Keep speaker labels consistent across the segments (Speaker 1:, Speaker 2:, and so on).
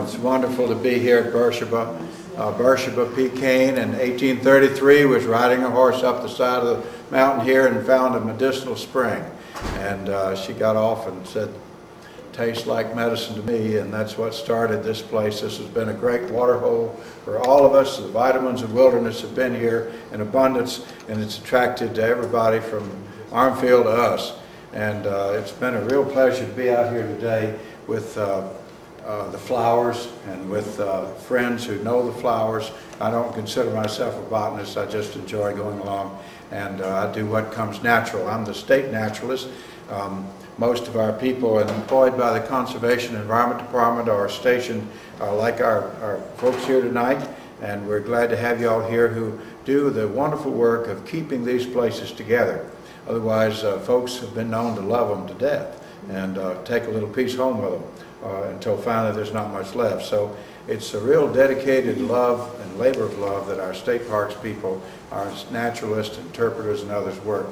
Speaker 1: It's wonderful to be here at Beersheba. Uh, Beersheba P. Cain in 1833 was riding a horse up the side of the mountain here and found a medicinal spring. And uh, she got off and said, tastes like medicine to me, and that's what started this place. This has been a great water hole for all of us. The vitamins of wilderness have been here in abundance, and it's attracted to everybody from Armfield to us. And uh, it's been a real pleasure to be out here today with uh, uh, the flowers and with uh, friends who know the flowers. I don't consider myself a botanist, I just enjoy going along and uh, I do what comes natural. I'm the state naturalist. Um, most of our people employed by the Conservation Environment Department are stationed uh, like our, our folks here tonight and we're glad to have you all here who do the wonderful work of keeping these places together. Otherwise, uh, folks have been known to love them to death and take a little piece home with them uh, until finally there's not much left. So it's a real dedicated love and labor of love that our state parks people, our naturalists, interpreters, and others work.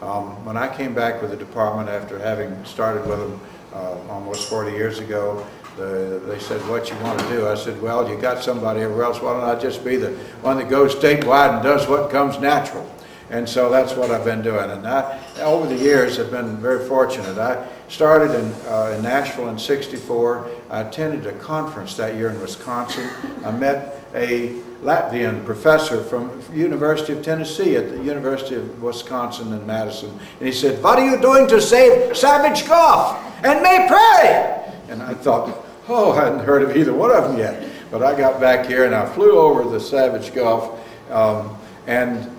Speaker 1: Um, when I came back with the department after having started with them uh, almost 40 years ago, the, they said, what you want to do? I said, well, you got somebody everywhere else. Why don't I just be the one that goes statewide and does what comes natural? And so that's what I've been doing. And I, over the years, I've been very fortunate. I started in, uh, in Nashville in 64. I attended a conference that year in Wisconsin. I met a Latvian professor from University of Tennessee at the University of Wisconsin in Madison. And he said, what are you doing to save Savage Gulf and May Prairie? And I thought, oh, I hadn't heard of either one of them yet. But I got back here and I flew over the Savage Gulf. Um, and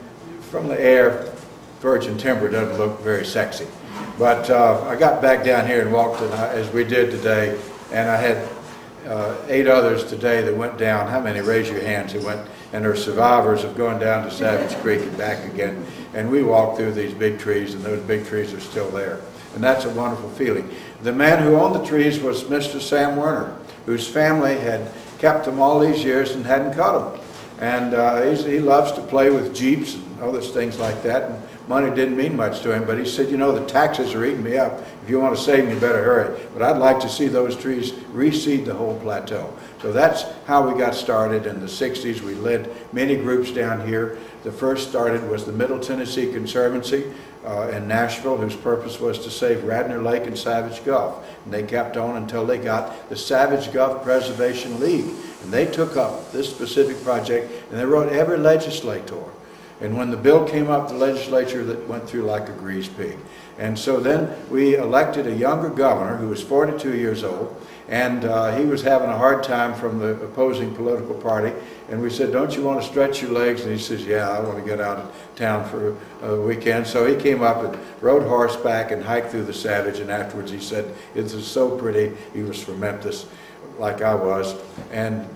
Speaker 1: from the air, virgin timber doesn't look very sexy. But uh, I got back down here and walked, I, as we did today, and I had uh, eight others today that went down. How many? Raise your hands. Who went and are survivors of going down to Savage Creek and back again. And we walked through these big trees, and those big trees are still there. And that's a wonderful feeling. The man who owned the trees was Mr. Sam Werner, whose family had kept them all these years and hadn't cut them. And uh, he loves to play with Jeeps and other things like that. And money didn't mean much to him, but he said, you know, the taxes are eating me up. If you want to save me, you better hurry. But I'd like to see those trees reseed the whole plateau. So that's how we got started in the 60s. We led many groups down here. The first started was the Middle Tennessee Conservancy uh, in Nashville, whose purpose was to save Radnor Lake and Savage Gulf. And they kept on until they got the Savage Gulf Preservation League. And they took up this specific project, and they wrote every legislator and when the bill came up, the legislature that went through like a grease pig. And so then we elected a younger governor who was 42 years old, and uh, he was having a hard time from the opposing political party. And we said, don't you want to stretch your legs? And he says, yeah, I want to get out of town for a weekend. So he came up and rode horseback and hiked through the Savage. And afterwards he said, it was so pretty. He was from Memphis, like I was. And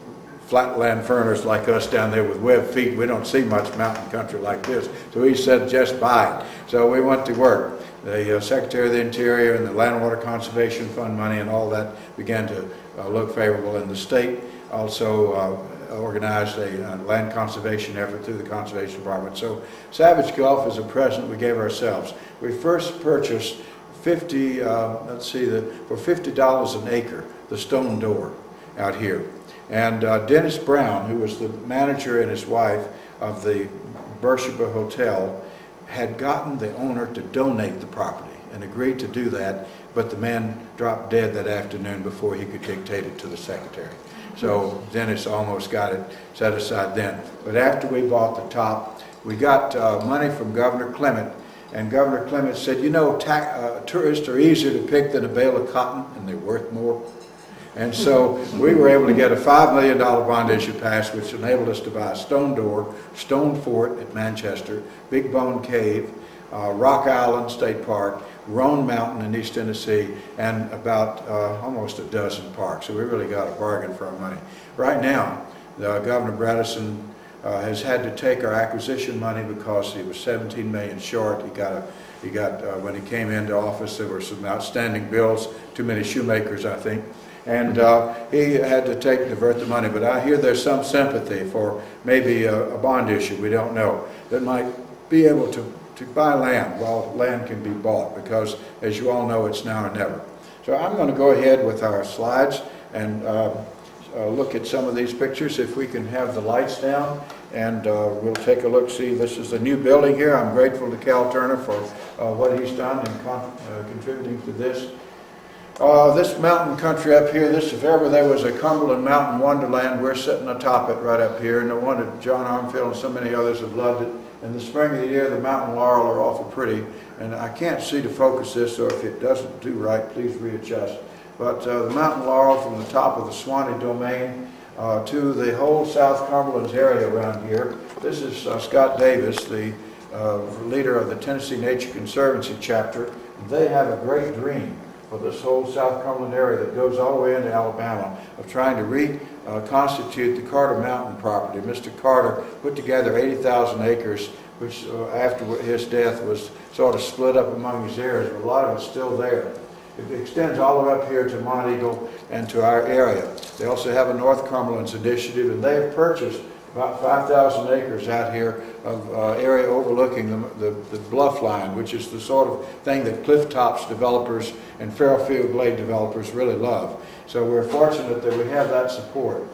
Speaker 1: flatland furners like us down there with web feet. We don't see much mountain country like this. So he said, just buy it. So we went to work. The uh, Secretary of the Interior and the Land Water Conservation Fund money and all that began to uh, look favorable. And the state also uh, organized a land conservation effort through the Conservation Department. So Savage Gulf is a present we gave ourselves. We first purchased 50, uh, let's see, the, for $50 an acre, the stone door out here. And uh, Dennis Brown, who was the manager and his wife of the Beersheba Hotel, had gotten the owner to donate the property and agreed to do that, but the man dropped dead that afternoon before he could dictate it to the secretary. So Dennis almost got it set aside then. But after we bought the top, we got uh, money from Governor Clement, and Governor Clement said, you know, uh, tourists are easier to pick than a bale of cotton, and they're worth more. And so we were able to get a $5 million bond issue passed, which enabled us to buy Stone Door, Stone Fort at Manchester, Big Bone Cave, uh, Rock Island State Park, Roan Mountain in East Tennessee, and about uh, almost a dozen parks. So we really got a bargain for our money. Right now, the Governor Bredesen uh, has had to take our acquisition money because he was 17 million short. He got a, he got uh, when he came into office, there were some outstanding bills. Too many shoemakers, I think and uh, he had to take divert the money. But I hear there's some sympathy for maybe a, a, bond issue, we don't know, that might be able to, to buy land while land can be bought because, as you all know, it's now or never. So I'm going to go ahead with our slides and uh, uh, look at some of these pictures, if we can have the lights down, and uh, we'll take a look, see, this is the new building here. I'm grateful to Cal Turner for uh, what he's done in con- uh, contributing to this. Uh, This mountain country up here, this, if ever there was a Cumberland Mountain Wonderland, we're sitting atop it right up here, and no wonder John Armfield and so many others have loved it. In the spring of the year, the mountain laurel are awful pretty, and I can't see to focus this, so if it doesn't do right, please readjust. But uh, the mountain laurel from the top of the Sewanee Domain uh, to the whole South Cumberland's area around here. This is uh, Scott Davis, the uh, leader of the Tennessee Nature Conservancy chapter. They have a great dream for this whole South Cumberland area that goes all the way into Alabama of trying to reconstitute the Carter Mountain property. Mr. Carter put together 80,000 acres, which uh, after his death was sort of split up among his heirs, but a lot of it's still there. It extends all the way up here to Monteagle and to our area. They also have a North Cumberland's initiative, and they have purchased about 5,000 acres out here of uh, area overlooking the, the, the bluff line, which is the sort of thing that Cliff Tops developers and Fairfield Glade developers really love. So we're fortunate that we have that support.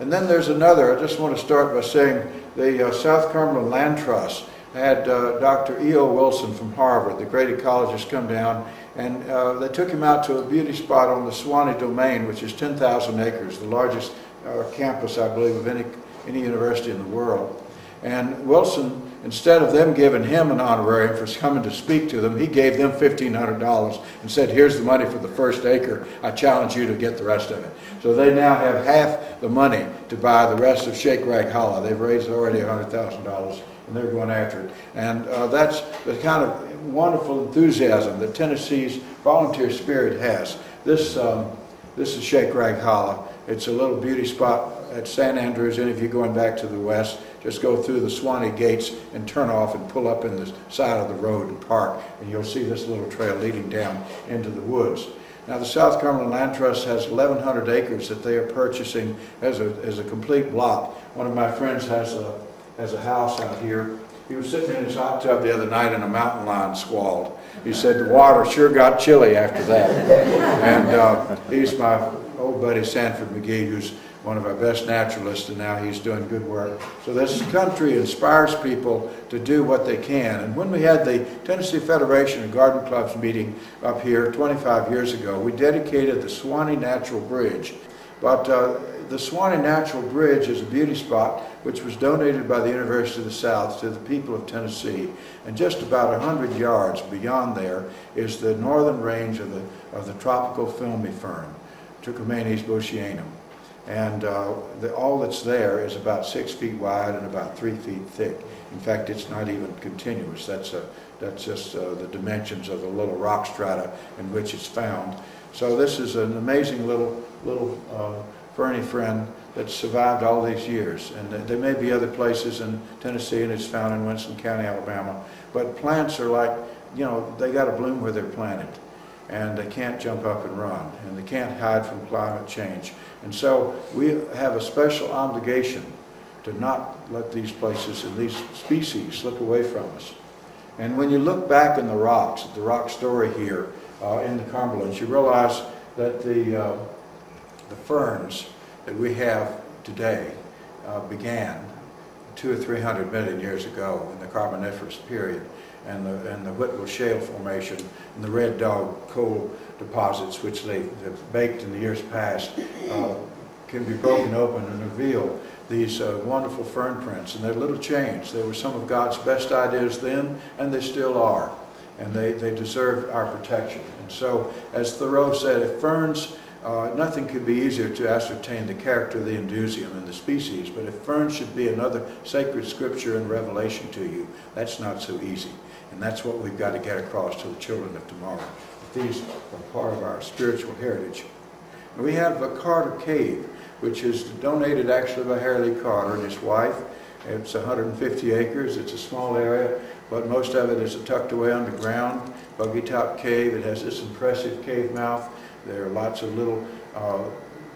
Speaker 1: And then there's another, I just want to start by saying the uh, South Cumberland Land Trust had uh, Dr. E.O. Wilson from Harvard, the great ecologist, come down, and uh, they took him out to a beauty spot on the Sewanee Domain, which is 10,000 acres, the largest uh, campus, I believe, of any, any university in the world. And Wilson, instead of them giving him an honorarium for coming to speak to them, he gave them $1,500 and said, here's the money for the first acre. I challenge you to get the rest of it. So they now have half the money to buy the rest of Shake Rag Hollow. They've raised already $100,000 and they're going after it. And uh, that's the kind of wonderful enthusiasm that Tennessee's volunteer spirit has. This, um, this is Shake Rag Hollow. It's a little beauty spot at St. Andrews. Any of you're going back to the west, just go through the Sewanee gates and turn off and pull up in the side of the road and park, and you'll see this little trail leading down into the woods. Now, the South Cumberland Land Trust has 1,100 acres that they are purchasing as a, as a complete block. One of my friends has a has a house out here. He was sitting in his hot tub the other night and a mountain lion squalled. He said the water sure got chilly after that. and uh, he's my old buddy Sanford McGee, who's one of our best naturalists, and now he's doing good work. So this country inspires people to do what they can. And when we had the Tennessee Federation of Garden Clubs meeting up here 25 years ago, we dedicated the Sewanee Natural Bridge. But uh, the Sewanee Natural Bridge is a beauty spot which was donated by the University of the South to the people of Tennessee. And just about 100 yards beyond there is the northern range of the, of the tropical filmy fern, Trichomanes boschianum. And uh, the, all that's there is about six feet wide and about three feet thick. In fact, it's not even continuous. That's, a, that's just uh, the dimensions of the little rock strata in which it's found. So this is an amazing little, little uh, ferny friend that's survived all these years. And there may be other places in Tennessee and it's found in Winston County, Alabama. But plants are like, you know, they got to bloom where they're planted. And they can't jump up and run. And they can't hide from climate change. And so we have a special obligation to not let these places and these species slip away from us. And when you look back in the rocks, at the rock story here uh, in the Cumberlands, you realize that the uh, the ferns that we have today uh, began two or three hundred million years ago in the Carboniferous period and the, and the Whitwell Shale Formation and the Red Dog coal deposits which they have baked in the years past uh, can be broken open and reveal these uh, wonderful fern prints and they're little changed. They were some of God's best ideas then and they still are and they, they deserve our protection. And so as Thoreau said, if ferns uh, nothing could be easier to ascertain the character of the indusium and the species, but if ferns should be another sacred scripture and revelation to you, that's not so easy. And that's what we've got to get across to the children of tomorrow. That These are part of our spiritual heritage. And we have a Carter Cave, which is donated actually by Harry Lee Carter and his wife. It's 150 acres. It's a small area, but most of it is tucked away underground. Buggy top cave. It has this impressive cave mouth. There are lots of little uh,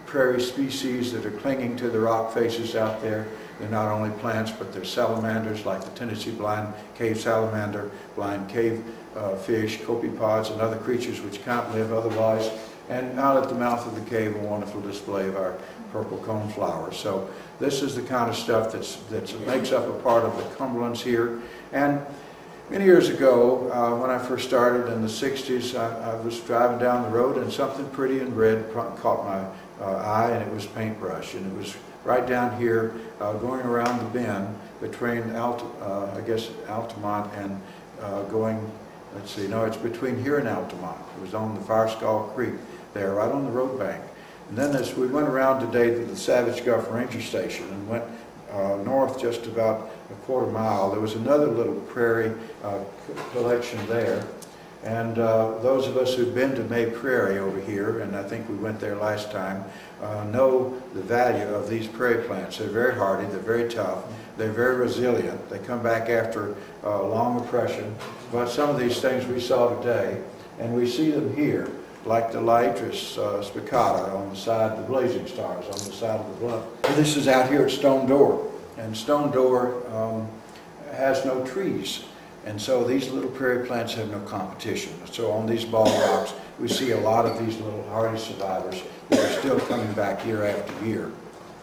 Speaker 1: prairie species that are clinging to the rock faces out there. They're not only plants, but they're salamanders like the Tennessee blind cave salamander, blind cave uh, fish, copepods, and other creatures which can't live otherwise. And out at the mouth of the cave, a wonderful display of our purple cone flowers. So this is the kind of stuff that's, that makes up a part of the Cumberlands here. And many years ago, uh, when I first started in the 60s, I, I, was driving down the road and something pretty in red caught my uh, eye and it was paintbrush. And it was right down here uh, going around the bend between, Alt, uh, I guess, Altamont and uh, going, let's see, no, it's between here and Altamont. It was on the Fire Creek there, right on the road bank. And then as we went around today to the Savage Gulf Ranger Station and went uh, north just about a quarter mile, there was another little prairie uh, collection there. And uh, those of us who've been to May Prairie over here, and I think we went there last time, uh, know the value of these prairie plants. They're very hardy, they're very tough, they're very resilient. They come back after uh, long oppression. But some of these things we saw today, and we see them here, like the Liatris uh, spicata on the side, the blazing stars on the side of the bluff. This is out here at Stone Door, and Stone Door um, has no trees. And so these little prairie plants have no competition. So on these bald rocks, we see a lot of these little hardy survivors that are still coming back year after year.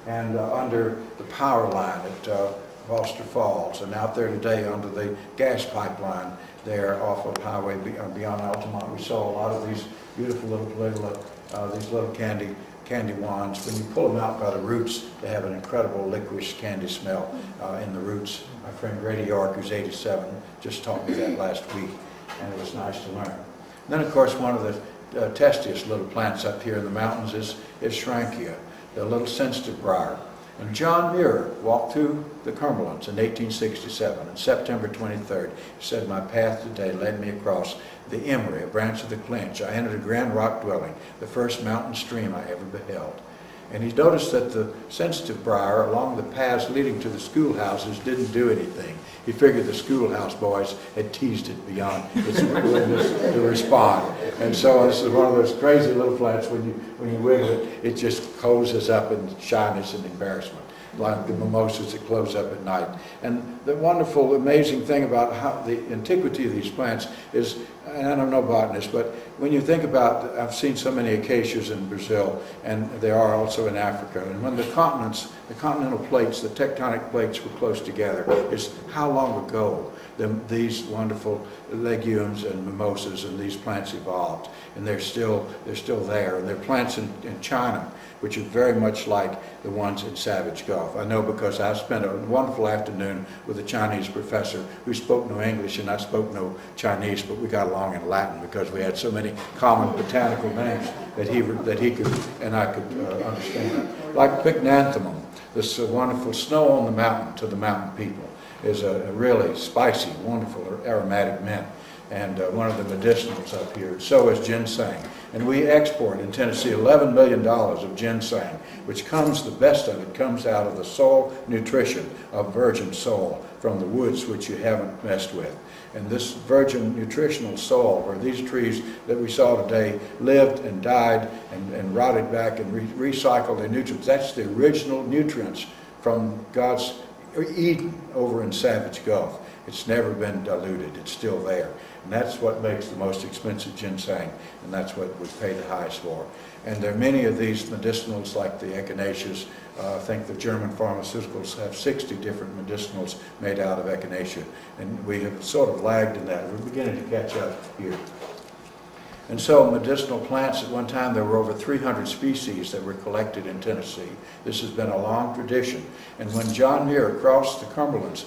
Speaker 1: And uh, under the power line at uh, Foster Falls, and out there today under the gas pipeline there off of Highway uh, beyond Altamont, we saw a lot of these beautiful little, little uh, these little candy candy wands. When you pull them out by the roots, they have an incredible licorice candy smell uh, in the roots. My friend Grady York, who's 87, just taught me that last week, and it was nice to learn. And then, of course, one of the uh, testiest little plants up here in the mountains is, is Schrankia, the little sensitive briar. John Muir walked through the Cumberlands in 1867, on September 23rd. He said, my path today led me across the Emory, a branch of the Clinch. I entered a grand rock dwelling, the first mountain stream I ever beheld. And he noticed that the sensitive briar along the paths leading to the schoolhouses didn't do anything. He figured the schoolhouse boys had teased it beyond its willingness to respond. And so this is one of those crazy little plants when you, when you wiggle it, it just closes up in shyness and embarrassment like the mimosas that close up at night. And the wonderful, amazing thing about how the antiquity of these plants is, and I'm no botanist, but when you think about, I've seen so many acacias in Brazil, and they are also in Africa, and when the continents, the continental plates, the tectonic plates were close together, is how long ago the, these wonderful legumes and mimosas and these plants evolved. And they're still, they're still there. And they're plants in, in China, which are very much like the ones in Savage Gulf. I know because I spent a wonderful afternoon with a Chinese professor who spoke no English and I spoke no Chinese, but we got along in Latin because we had so many common botanical names that he, that he could and I could uh, understand. Like pycnanthemum, this uh, wonderful snow on the mountain to the mountain people is a, really spicy, wonderful aromatic mint and uh, one of the medicinals up here. So is ginseng. And we export in Tennessee $11 million of ginseng, which comes, the best of it comes out of the soil nutrition of virgin soil from the woods which you haven't messed with. And this virgin nutritional soil, where these trees that we saw today lived and died and, and rotted back and re recycled their nutrients, that's the original nutrients from God's Eden over in Savage Gulf. It's never been diluted. It's still there. And that's what makes the most expensive ginseng, and that's what we pay the highest for. And there are many of these medicinals like the echinaceas. Uh, I think the German pharmaceuticals have 60 different medicinals made out of echinacea. And we have sort of lagged in that. We're beginning to catch up here. And so medicinal plants, at one time there were over 300 species that were collected in Tennessee. This has been a long tradition. And when John Muir crossed the Cumberlands,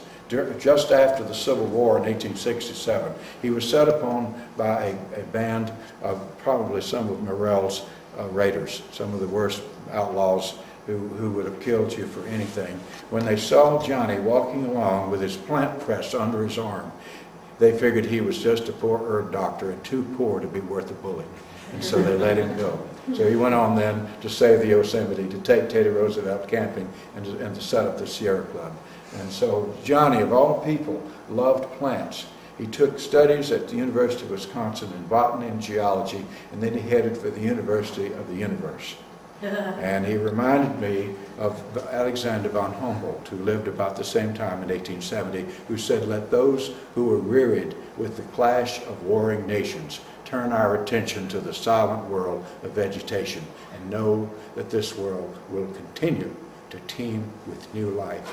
Speaker 1: just after the Civil War in 1867, he was set upon by a, a band of probably some of Morrell's uh, raiders, some of the worst outlaws who, who would have killed you for anything. When they saw Johnny walking along with his plant press under his arm, they figured he was just a poor herb doctor and too poor to be worth a bullet. And so they let him go. So he went on then to save the Yosemite, to take Teddy Roosevelt camping, and to, and to set up the Sierra Club. And so Johnny, of all people, loved plants. He took studies at the University of Wisconsin in botany and geology, and then he headed for the University of the Universe. and he reminded me of Alexander von Humboldt, who lived about the same time in 1870, who said, let those who are wearied with the clash of warring nations turn our attention to the silent world of vegetation and know that this world will continue to teem with new life.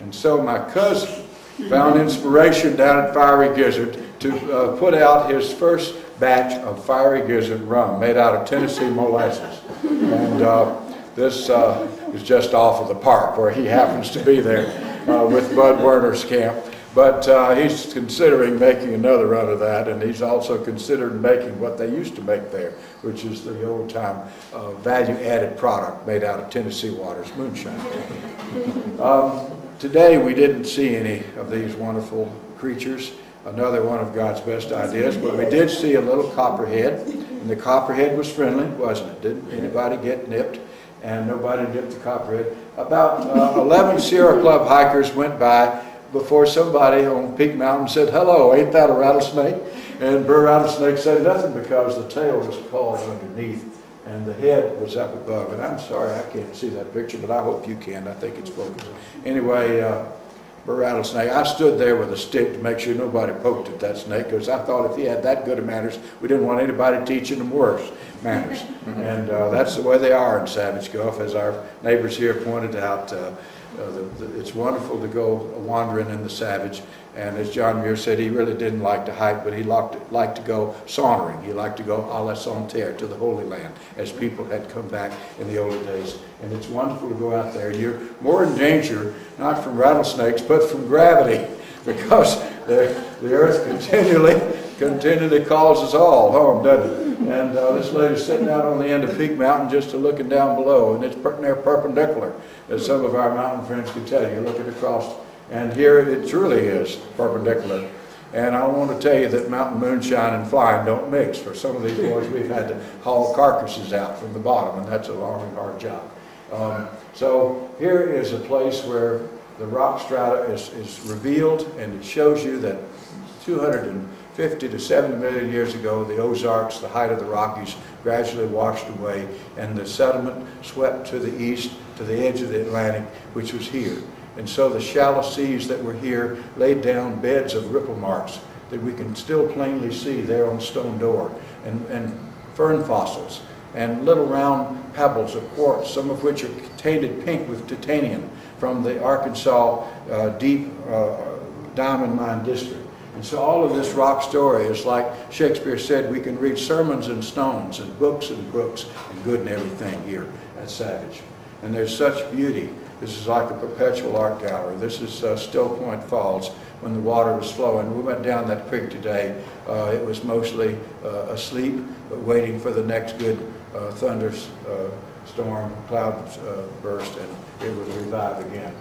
Speaker 1: And so my cousin found inspiration down at Fiery Gizzard to uh, put out his first batch of Fiery Gizzard rum made out of Tennessee molasses. And uh, this uh, is just off of the park where he happens to be there uh, with Bud Werner's camp. But uh, he's considering making another run of that, and he's also considered making what they used to make there, which is the old-time uh, value-added product made out of Tennessee Waters moonshine. um, today we didn't see any of these wonderful creatures, another one of God's best ideas, but we did see a little copperhead, and the copperhead was friendly, wasn't it? Didn't anybody get nipped? And nobody nipped the copperhead. About uh, 11 Sierra Club hikers went by before somebody on Peak Mountain said, hello, ain't that a rattlesnake? And Burr Rattlesnake said nothing because the tail was called underneath and the head was up above. And I'm sorry I can't see that picture, but I hope you can. I think it's focused. Anyway, uh, Rattlesnake, I stood there with a stick to make sure nobody poked at that snake because I thought if he had that good of manners, we didn't want anybody teaching him worse manners. and uh, that's the way they are in Savage Gulf, as our neighbors here pointed out. Uh, uh, the, the, it's wonderful to go wandering in the Savage. And as John Muir said, he really didn't like to hike, but he liked, liked to go sauntering. He liked to go a la Santerre to the Holy Land, as people had come back in the older days. And it's wonderful to go out there. You're more in danger, not from rattlesnakes, but from gravity, because the, the earth continually, continually calls us all home, doesn't it? And uh, this lady's sitting out on the end of Peak Mountain just looking down below, and it's near perpendicular, as some of our mountain friends can tell you, looking across. And here it truly is perpendicular. And I want to tell you that mountain moonshine and flying don't mix. For some of these boys, we've had to haul carcasses out from the bottom, and that's a long and hard job. Um, so here is a place where the rock strata is, is revealed, and it shows you that 250 to 70 million years ago, the Ozarks, the height of the Rockies, gradually washed away, and the sediment swept to the east, to the edge of the Atlantic, which was here. And so the shallow seas that were here laid down beds of ripple marks that we can still plainly see there on Stone Door, and, and fern fossils, and little round pebbles of quartz, some of which are tainted pink with titanium from the Arkansas uh, deep uh, diamond mine district. And so all of this rock story is like Shakespeare said, we can read sermons and stones and books and books and good and everything here at Savage. And there's such beauty this is like a perpetual art gallery. This is uh, Still Point Falls when the water was flowing. We went down that creek today. Uh, it was mostly uh, asleep, but waiting for the next good uh, thunderstorm, cloud uh, burst, and it would revive again.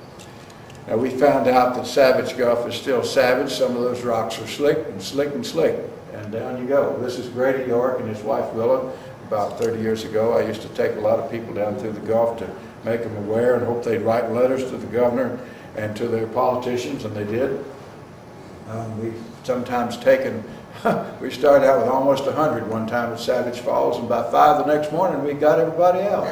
Speaker 1: Now we found out that Savage Gulf is still savage. Some of those rocks are slick and slick and slick. And down you go. This is Grady York and his wife Willa. About 30 years ago, I used to take a lot of people down through the Gulf to make them aware and hope they'd write letters to the governor and to their politicians, and they did. Um, we've sometimes taken, we started out with almost 100 one time at Savage Falls, and by 5 the next morning we got everybody out.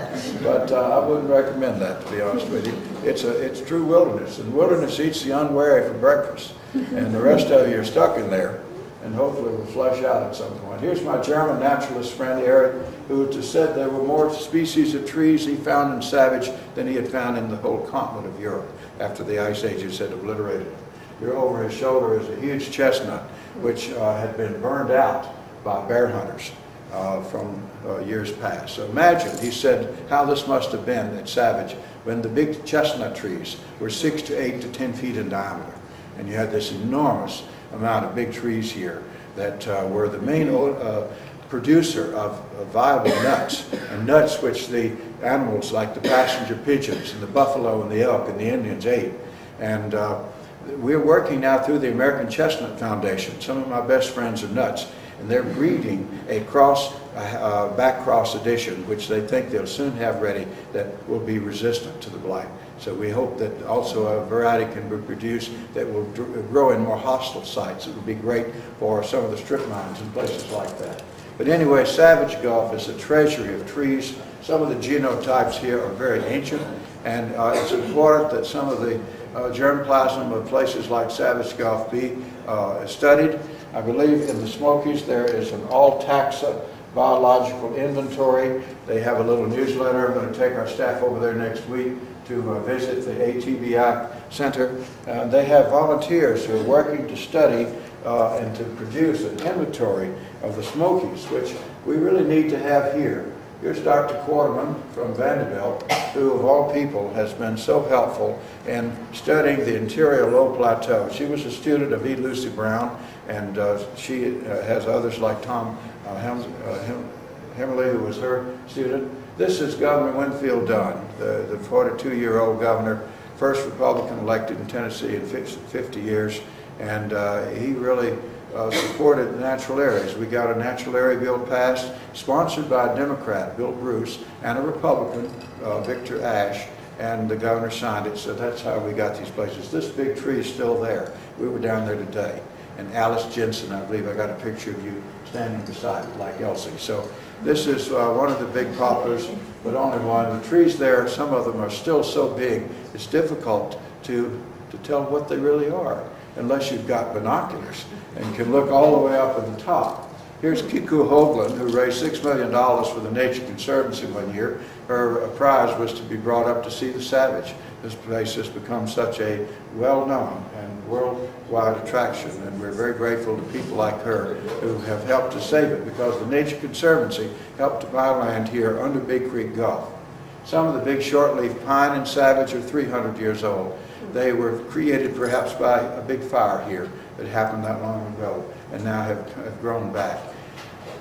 Speaker 1: But uh, I wouldn't recommend that, to be honest with you. It's, a, it's true wilderness, and wilderness eats the unwary for breakfast, and the rest of you are stuck in there and hopefully will flush out at some point. Here's my German naturalist friend Eric, who said there were more species of trees he found in Savage than he had found in the whole continent of Europe after the ice ages had obliterated it. Here over his shoulder is a huge chestnut, which uh, had been burned out by bear hunters uh, from uh, years past. So imagine, he said, how this must have been at Savage when the big chestnut trees were six to eight to 10 feet in diameter. And you had this enormous amount of big trees here that uh, were the main uh, producer of, viable nuts, and nuts which the animals like the passenger pigeons and the buffalo and the elk and the Indians ate. And uh, we're working now through the American Chestnut Foundation. Some of my best friends are nuts, and they're breeding a cross, uh, back cross edition, which they think they'll soon have ready that will be resistant to the blight. So we hope that also a variety can be produced that will grow in more hostile sites. It would be great for some of the strip mines and places like that. But anyway, Savage Gulf is a treasury of trees. Some of the genotypes here are very ancient, and uh, it's important that some of the germplasm of places like Savage be uh, studied I believe in the Smokies there is an all-taxa biological inventory. They have a little newsletter. I'm going to take our staff over there next week to uh, visit the ATBI Center. Uh, they have volunteers who are working to study uh, and to produce an inventory of the Smokies, which we really need to have here. Here's Dr. Quarterman from Vanderbilt, who of all people has been so helpful in studying the interior low plateau. She was a student of E. Lucy Braun, and uh, she uh, has others like Tom uh, uh, Hemmerly, who was her student. This is Governor Winfield Dunn, the 42-year-old governor, first Republican elected in Tennessee in 50 years, and uh, he really uh, supported natural areas. We got a natural area bill passed, sponsored by a Democrat, Bill Bruce, and a Republican, uh, Victor Ashe, and the governor signed it, so that's how we got these places. This big tree is still there. We were down there today. And Alice Jensen, I believe I got a picture of you standing beside it, like Elsie. So this is uh, one of the big poplars, but only one. The trees there, some of them are still so big, it's difficult to, to tell what they really are unless you've got binoculars and can look all the way up at the top. Here's Kiku Hoagland, who raised $6 million for the Nature Conservancy one year. Her prize was to be brought up to see the savage. This place has become such a well-known and worldwide attraction, and we're very grateful to people like her who have helped to save it because the Nature Conservancy helped to buy land here under Big Creek Gulf. Some of the big shortleaf pine and savage are 300 years old. They were created perhaps by a big fire here that happened that long ago and now have, have grown back.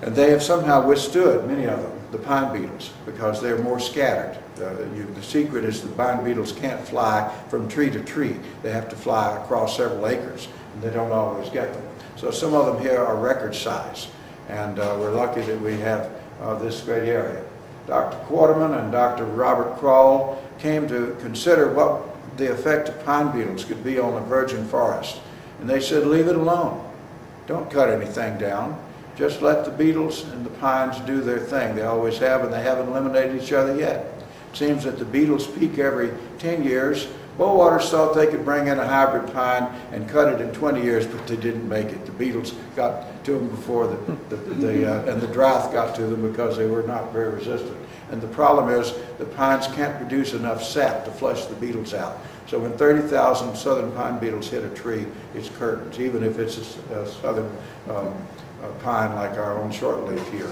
Speaker 1: And they have somehow withstood, many of them, the pine beetles because they're more scattered. Uh, you, the secret is the pine beetles can't fly from tree to tree. They have to fly across several acres, and they don't always get them. So some of them here are record size, and uh, we're lucky that we have uh, this great area. Dr. Quarterman and Dr. Robert Kral came to consider what the effect of pine beetles could be on a virgin forest. And they said, leave it alone. Don't cut anything down. Just let the beetles and the pines do their thing. They always have, and they haven't eliminated each other yet. It seems that the beetles peak every 10 years. Bowaters thought they could bring in a hybrid pine and cut it in 20 years, but they didn't make it. The beetles got to them before the, the, the uh, and the drought got to them because they were not very resistant. And the problem is the pines can't produce enough sap to flush the beetles out. So when 30,000 southern pine beetles hit a tree, it's curtains, even if it's a, a southern um, a pine like our own shortleaf here.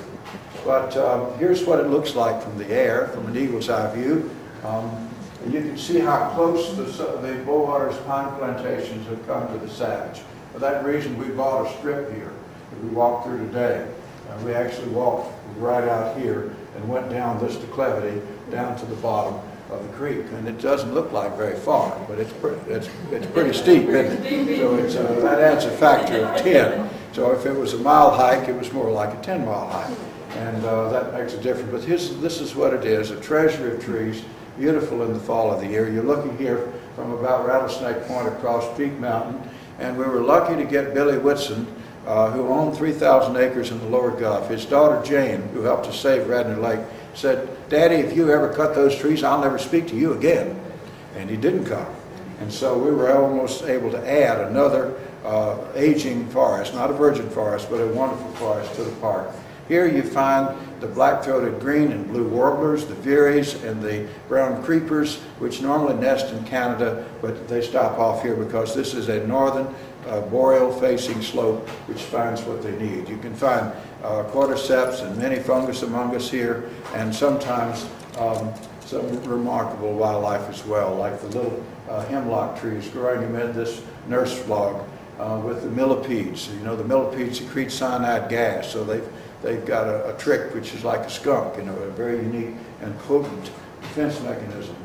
Speaker 1: But um, here's what it looks like from the air, from an eagle's eye view. Um, and you can see how close the, the Bowaters pine plantations have come to the Savage. For that reason, we bought a strip here that we walked through today. Uh, we actually walked right out here and went down this declivity down to the bottom of the creek. And it doesn't look like very far, but it's pretty, it's, it's pretty steep, isn't it? So it's, uh, that adds a factor of 10. So if it was a mile hike, it was more like a 10 mile hike. And uh, that makes a difference. But his, this is what it is, a treasury of trees, beautiful in the fall of the year. You're looking here from about Rattlesnake Point across Peak Mountain. And we were lucky to get Billy Whitson, uh, who owned 3,000 acres in the lower Gulf. His daughter Jane, who helped to save Radnor Lake, said, Daddy, if you ever cut those trees, I'll never speak to you again. And he didn't cut. And so we were almost able to add another uh, aging forest, not a virgin forest, but a wonderful forest to the park. Here you find the black-throated green and blue warblers, the veeries, and the brown creepers, which normally nest in Canada, but they stop off here because this is a northern uh, boreal-facing slope which finds what they need. You can find uh, cordyceps and many fungus among us here, and sometimes um, some remarkable wildlife as well, like the little uh, hemlock trees growing amid this nurse log uh, with the millipedes. You know, the millipedes secrete cyanide gas, so they've, they've got a, a, trick which is like a skunk, you know, a very unique and potent defense mechanism.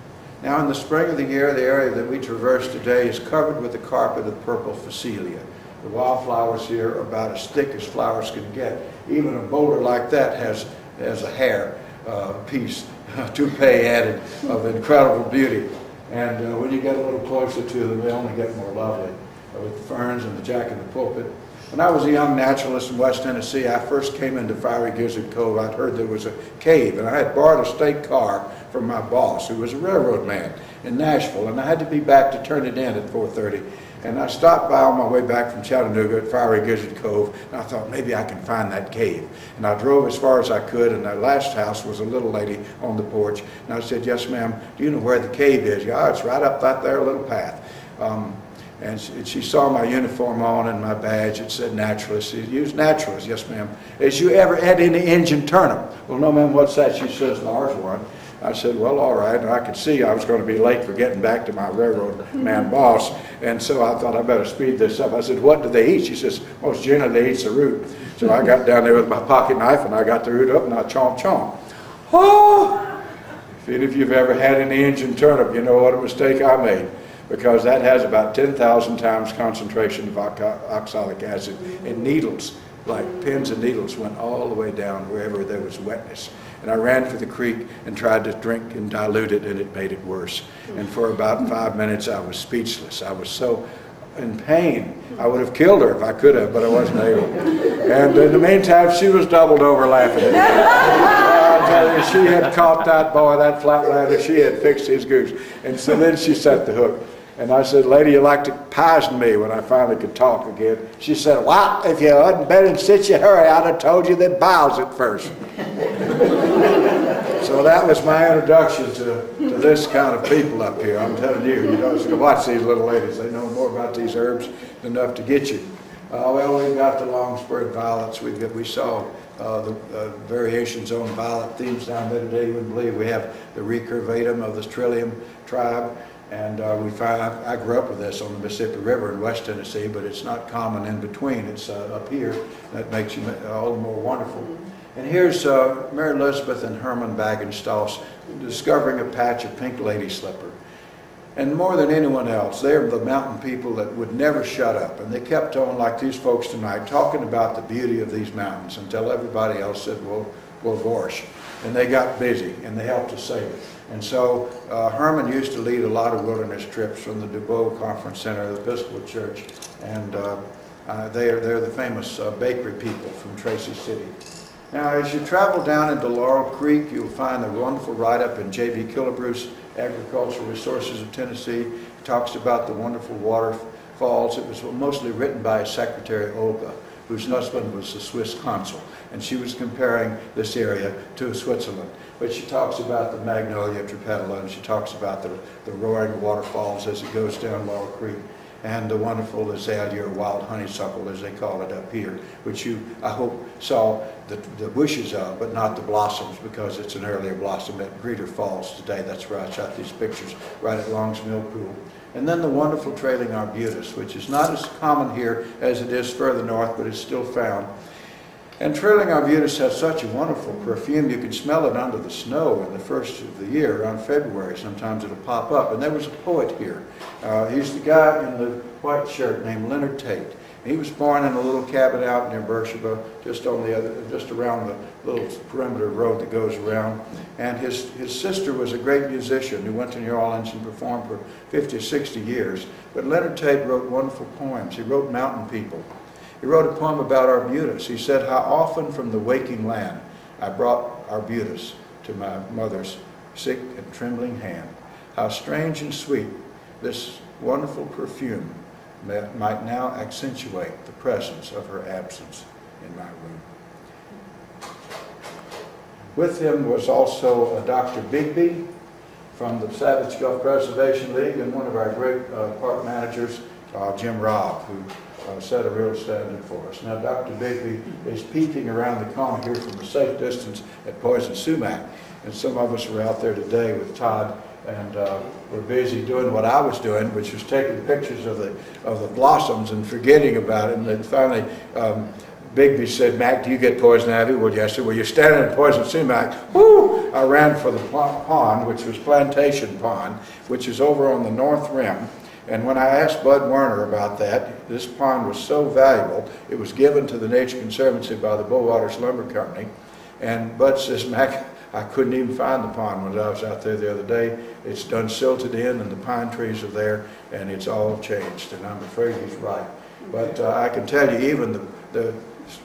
Speaker 1: Now in the spring of the year, the area that we traverse today is covered with a carpet of purple phacelia. The wildflowers here are about as thick as flowers can get. Even a boulder like that has, has a hair uh, piece, toupee added of incredible beauty. And uh, when you get a little closer to them, they only get more lovely with the ferns and the jack in the pulpit. When I was a young naturalist in West Tennessee, I first came into Fiery Gizzard Cove. I'd heard there was a cave, and I had borrowed a state car from my boss, who was a railroad man in Nashville, and I had to be back to turn it in at 4.30. And I stopped by on my way back from Chattanooga at Fiery Gizzard Cove, and I thought maybe I can find that cave. And I drove as far as I could, and the last house was a little lady on the porch. And I said, yes, ma'am, do you know where the cave is? Yeah, it's right up that there little path. Um, and she, she, saw my uniform on and my badge. It said naturalist. She used naturalist. Yes, ma'am. Has you ever had any Injun turnip? Well, no, ma'am. What's that? She says, large one. I said, well, all right. And I could see I was going to be late for getting back to my railroad man boss. And so I thought I better speed this up. I said, what do they eat? She says, most generally they eat the root. So I got down there with my pocket knife and I got the root up and I chomp chomp. Oh! If any of you have ever had any Injun turnip, you know what a mistake I made because that has about 10,000 times concentration of oxalic acid and needles, like pins and needles, went all the way down wherever there was wetness. And I ran for the creek and tried to drink and dilute it, and it made it worse. And for about five minutes, I was speechless. I was so in pain. I would have killed her if I could have, but I wasn't able. And in the meantime, she was doubled over laughing at me. She had caught that boy, that flatlander, she had fixed his goose. And so then she set the hook. And I said, lady, you like to poison me when I finally could talk again. She said, well, if you hadn't been in such a hurry, I'd have told you that bows it first. so that was my introduction to, to this kind of people up here. I'm telling you, you know, watch these little ladies. They know more about these herbs than enough to get you. Uh, well, we've got the long-spurred violets. We've got, we saw uh, the uh, variations on violet themes down there today. You wouldn't believe we have the recurvatum of the Trillium tribe. And uh, we find, I, I, grew up with this on the Mississippi River in West Tennessee, but it's not common in between. It's uh, up here. That makes you all the more wonderful. And here's uh, Mary Elizabeth and Herman Baggenstoss discovering a patch of pink lady slipper. And more than anyone else, they're the mountain people that would never shut up. And they kept on, like these folks tonight, talking about the beauty of these mountains until everybody else said, well, well, gosh. And they got busy and they helped to save it. And so uh, Herman used to lead a lot of wilderness trips from the DuBose Conference Center, the Episcopal Church, and uh, uh, they are, they're the famous uh, bakery people from Tracy City. Now, as you travel down into Laurel Creek, you'll find a wonderful write-up in J.B. Killebrew's, Agricultural Resources of Tennessee. Talks about the wonderful waterfalls. It was mostly written by Secretary Olga, whose husband was the Swiss consul, and she was comparing this area to Switzerland. But she talks about the Magnolia tripetala, and she talks about the, the roaring waterfalls as it goes down Laurel Creek, and the wonderful azalea or wild honeysuckle, as they call it up here, which you, I hope, saw the, the bushes of, but not the blossoms, because it's an earlier blossom at Greeter Falls today. That's where I shot these pictures, right at Long's Mill Pool. And then the wonderful trailing arbutus, which is not as common here as it is further north, but it's still found. And trailing arbutus has such a wonderful perfume, you can smell it under the snow in the first of the year, around February. Sometimes it'll pop up. And there was a poet here. Uh, he's the guy in the white shirt named Leonard Tate. He was born in a little cabin out near Beersheba, just on the other, just around the little perimeter road that goes around. And his, his sister was a great musician who went to New Orleans and performed for 50 or 60 years. But Leonard Tate wrote wonderful poems. He wrote Mountain People. He wrote a poem about Arbutus. He said, How often from the waking land I brought Arbutus to my mother's sick and trembling hand. How strange and sweet this wonderful perfume might now accentuate the presence of her absence in my room. With him was also Dr. Bigby from the Savage Gulf Preservation League and one of our great uh, park managers, uh, Jim Robb, who uh, set a real standard for us. Now, Dr. Bigby is peeking around the corner here from a safe distance at Poison Sumac, and some of us were out there today with Todd, and uh, we're busy doing what I was doing, which was taking pictures of the of the blossoms and forgetting about it. And then finally, um, Bigby said, Mac, do you get poison ivy? Well, yes. I said, well, you're standing in poison sumac. Woo! I ran for the pond, which was Plantation Pond, which is over on the north rim. And when I asked Bud Werner about that, this pond was so valuable, it was given to the Nature Conservancy by the Bowaters Lumber Company. And Bud says, Mac, I couldn't even find the pond when I was out there the other day. It's done silted in and the pine trees are there and it's all changed. And I'm afraid he's right. But uh, I can tell you even the, the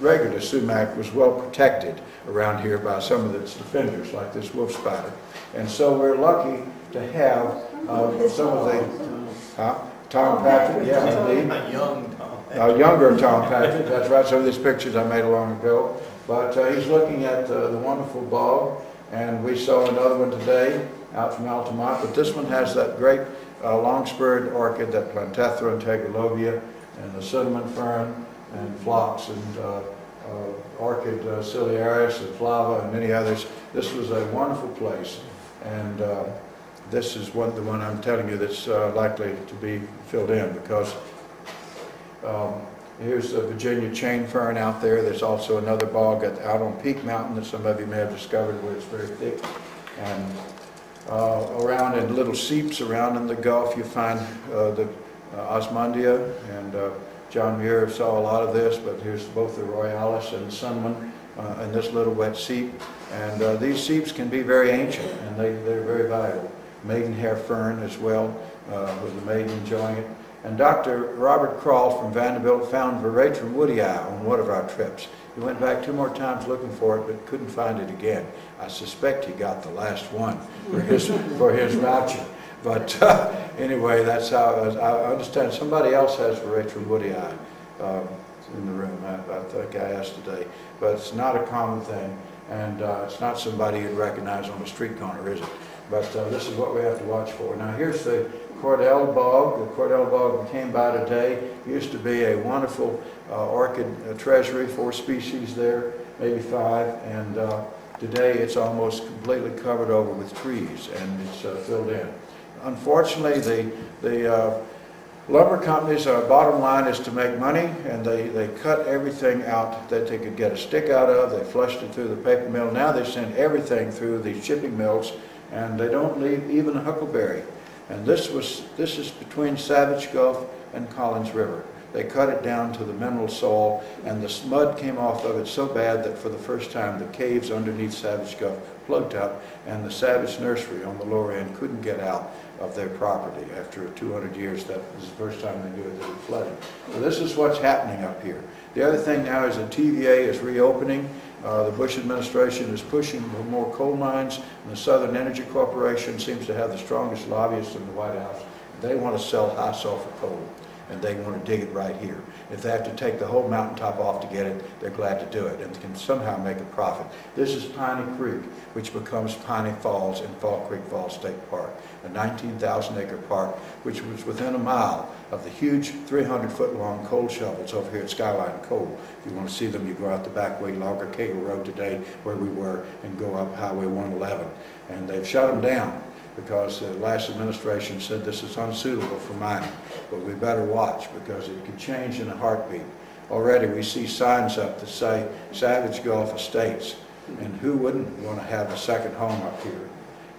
Speaker 1: regular sumac was well protected around here by some of its defenders, like this wolf spider. And so we're lucky to have uh, some of the, huh? Tom Patrick, yeah, indeed.
Speaker 2: A young Tom.
Speaker 1: Uh, younger Tom Patrick, that's right, some of these pictures I made a long ago. But uh, he's looking at uh, the wonderful bog, and we saw another one today out from Altamont. But this one has that great uh, long-spurred orchid, that Platanthera integrilabia, and the cinnamon fern, and phlox, and uh, uh, orchid uh, ciliaris, and flava, and many others. This was a wonderful place, and uh, this is one, the one I'm telling you that's uh, likely to be filled in because um, here's the Virginia chain fern out there. There's also another bog out on Peak Mountain that some of you may have discovered where it's very thick. And uh, around in little seeps around in the Gulf, you find uh, the uh, Osmunda, and uh, John Muir saw a lot of this, but here's both the royalis and the cinnamon uh, in this little wet seep. And uh, these seeps can be very ancient, and they, they're very valuable. Maidenhair fern as well, uh, with the maiden enjoying it. And Dr. Robert Kral from Vanderbilt found Veratrum woodii on one of our trips. He went back two more times looking for it, but couldn't find it again. I suspect he got the last one for his, for his voucher. But uh, anyway, that's how, I understand somebody else has Veratrum woodii um, in the room, I, I think I asked today. But it's not a common thing, and uh, it's not somebody you'd recognize on the street corner, is it? But uh, this is what we have to watch for. Now here's the Cordell Bog. The Cordell Bog we came by today. Used to be a wonderful uh, orchid uh, treasury, four species there, maybe five, and uh, today it's almost completely covered over with trees and it's uh, filled in. Unfortunately, the, the uh, lumber companies, bottom line is to make money and they, they cut everything out that they could get a stick out of. They flushed it through the paper mill. Now they send everything through these shipping mills and they don't leave even a huckleberry. And this was this is between Savage Gulf and Collins River. They cut it down to the mineral soil, and the mud came off of it so bad that for the first time the caves underneath Savage Gulf plugged up, and the Savage Nursery on the lower end couldn't get out of their property. After 200 years, that was the first time they knew it, it flooded. So this is what's happening up here. The other thing now is the TVA is reopening. Uh, the Bush administration is pushing for more coal mines, and the Southern Energy Corporation seems to have the strongest lobbyists in the White House. They want to sell high sulfur coal, and they want to dig it right here. If they have to take the whole mountaintop off to get it, they're glad to do it, and can somehow make a profit. This is Piney Creek, which becomes Piney Falls in Fall Creek Falls State Park, a 19,000 acre park, which was within a mile of the huge 300 foot long coal shovels over here at Skyline Coal. If you want to see them, you go out the back way, Logger Cable Road today, where we were, and go up Highway 111. And they've shut them down because the last administration said this is unsuitable for mining. But we better watch because it could change in a heartbeat. Already we see signs up that say Savage Gulf Estates. And who wouldn't want to have a second home up here?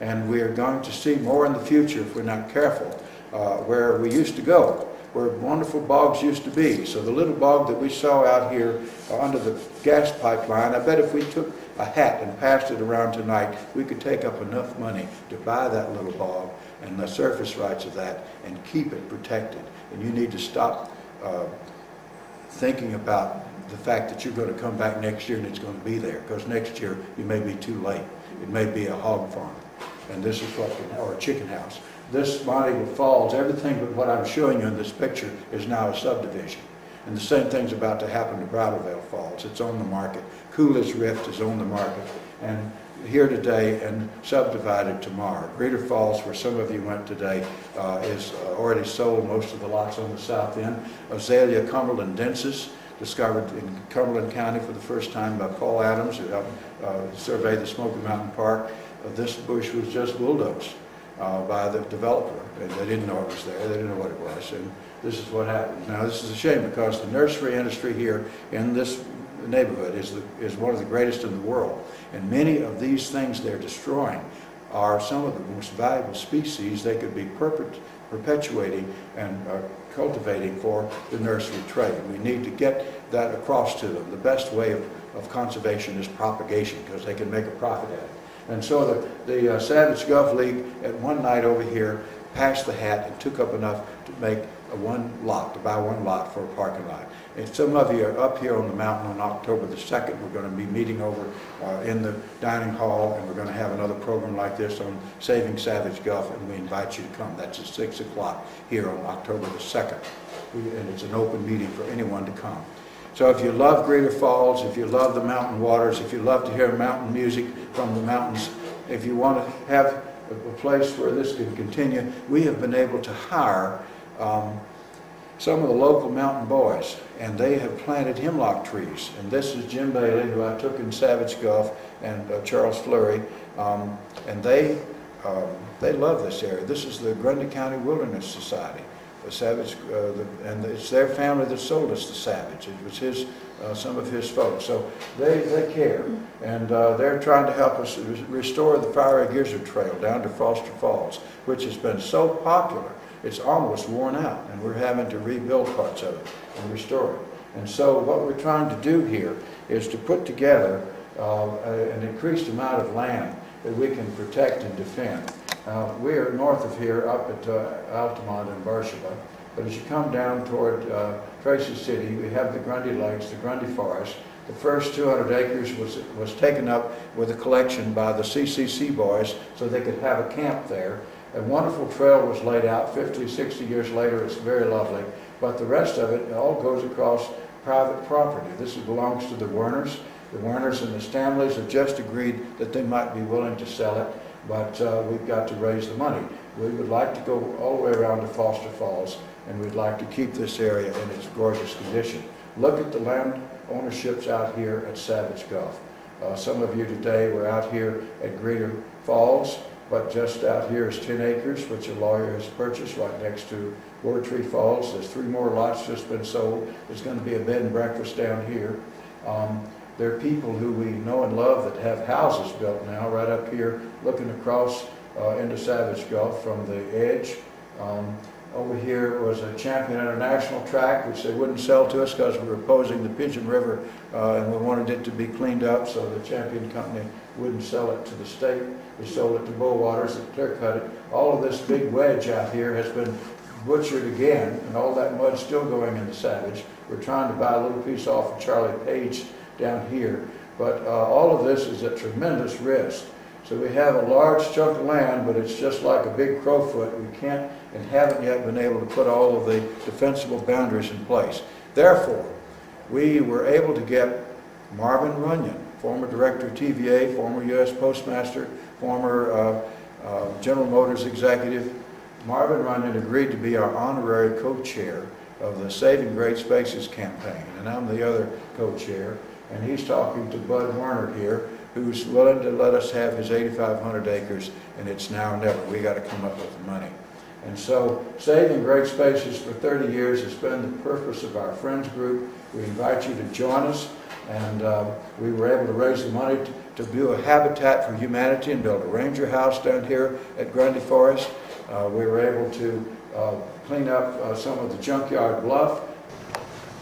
Speaker 1: And we are going to see more in the future if we're not careful uh, where we used to go, where wonderful bogs used to be. So the little bog that we saw out here under the gas pipeline, I bet if we took a hat and passed it around tonight, we could take up enough money to buy that little bog and the surface rights of that and keep it protected. And you need to stop uh, thinking about the fact that you're going to come back next year and it's going to be there, because next year you may be too late. It may be a hog farm, and this is what, or a chicken house. This Monteagle Falls, everything but what I'm showing you in this picture is now a subdivision. And the same thing's about to happen to Bridalveil Falls. It's on the market. Coolidge Rift is on the market. And here today and subdivided tomorrow. Greeter Falls, where some of you went today, uh, is already sold most of the lots on the south end. Azalea Cumberland cumberlandensis, discovered in Cumberland County for the first time by Paul Adams, who helped uh, survey the Smoky Mountain Park. Uh, this bush was just bulldozed uh, by the developer. And they didn't know it was there. They didn't know what it was. And this is what happened. Now, this is a shame because the nursery industry here in this neighborhood is, the, is one of the greatest in the world. And many of these things they're destroying are some of the most valuable species they could be perpetuating and uh, cultivating for the nursery trade. We need to get that across to them. The best way of, of conservation is propagation because they can make a profit at it. And so the, the uh, Savage Gulf League at one night over here passed the hat and took up enough to make one lot, to buy one lot for a parking lot. And some of you are up here on the mountain on October the 2nd. We're going to be meeting over uh, in the dining hall, and we're going to have another program like this on Saving Savage Gulf, and we invite you to come. That's at 6 o'clock here on October the 2nd. We- And it's an open meeting for anyone to come. So if you love Greeter Falls, if you love the mountain waters, if you love to hear mountain music from the mountains, if you want to have a place where this can continue, we have been able to hire um, some of the local mountain boys, and they have planted hemlock trees. And this is Jim Bailey, who I took in Savage Gulf, and uh, Charles Fleury, um, and they um, they love this area. This is the Grundy County Wilderness Society. The Savage, uh, the, and it's their family that sold us the Savage. It was his, uh, some of his folks. So they, they care, and uh, they're trying to help us restore the Fiery Gizzard Trail down to Foster Falls, which has been so popular. It's almost worn out, and we're having to rebuild parts of it and restore it. And so what we're trying to do here is to put together uh, an increased amount of land that we can protect and defend. Uh, We're north of here, up at uh, Altamont and Beersheba, but as you come down toward uh, Tracy City, we have the Grundy Lakes, the Grundy Forest. The first 200 acres was, was taken up with a collection by the CCC boys so they could have a camp there. A wonderful trail was laid out 50, 60 years later. It's very lovely. But the rest of it all goes across private property. This belongs to the Werners. The Werners and the Stanleys have just agreed that they might be willing to sell it, but uh, we've got to raise the money. We would like to go all the way around to Foster Falls, and we'd like to keep this area in its gorgeous condition. Look at the land ownerships out here at Savage Gulf. Uh, Some of you today were out here at Greeter Falls, but just out here is 10 acres, which a lawyer has purchased right next to Boardtree Falls. There's three more lots just been sold. There's going to be a bed and breakfast down here. Um, There are people who we know and love that have houses built now right up here, looking across uh, into Savage Gulf from the edge. Um, Over here was a Champion International track, which they wouldn't sell to us because we were opposing the Pigeon River, uh, and we wanted it to be cleaned up, so the Champion Company wouldn't sell it to the state. We sold it to Bowaters that clear cut it. All of this big wedge out here has been butchered again, and all that mud's still going in the Savage. We're trying to buy a little piece off of Charlie Page down here, but uh, all of this is at tremendous risk. So we have a large chunk of land, but it's just like a big crowfoot. We can't and haven't yet been able to put all of the defensible boundaries in place. Therefore, we were able to get Marvin Runyon, former director of TVA, former U.S. Postmaster, former uh, uh, General Motors executive. Marvin Runyon agreed to be our honorary co-chair of the Saving Great Spaces campaign, and I'm the other co-chair. And he's talking to Bud Werner here, who's willing to let us have his 8,500 acres, and it's now or never. We got to come up with the money. And so, Saving Great Spaces for 30 years has been the purpose of our Friends Group. We invite you to join us, and uh, we were able to raise the money to, to build a Habitat for Humanity and build a ranger house down here at Grundy Forest. Uh, we were able to uh, clean up uh, some of the junkyard bluff.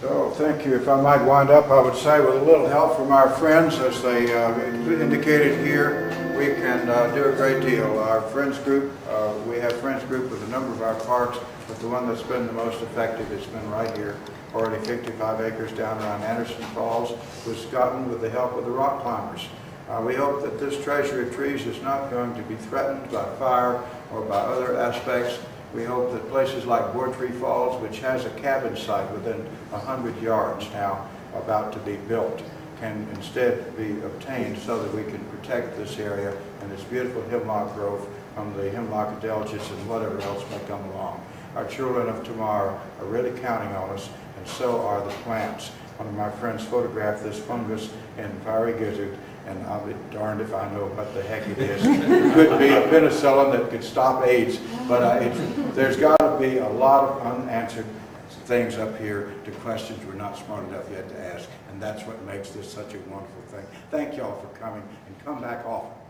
Speaker 1: So, thank you. If I might wind up, I would say with a little help from our friends, as they uh, indicated here, we can uh, do a great deal. Our Friends Group, uh, we have Friends Group with a number of our parks, but the one that's been the most effective has been right here, already 55 acres down around Anderson Falls was gotten with the help of the rock climbers. Uh, We hope that this treasure of trees is not going to be threatened by fire or by other aspects. We hope that places like Tree Falls, which has a cabin site within 100 yards now about to be built, can instead be obtained so that we can protect this area and this beautiful hemlock grove from the hemlock adelgids and whatever else may come along. Our children of tomorrow are really counting on us, and so are the plants. One of my friends photographed this fungus in fiery gizzard, and I'll be darned if I know what the heck it is. It could be a penicillin that could stop AIDS, but uh, there's got to be a lot of unanswered things up here to questions we're not smart enough yet to ask, and that's what makes this such a wonderful thing. Thank y'all for coming, and come back often.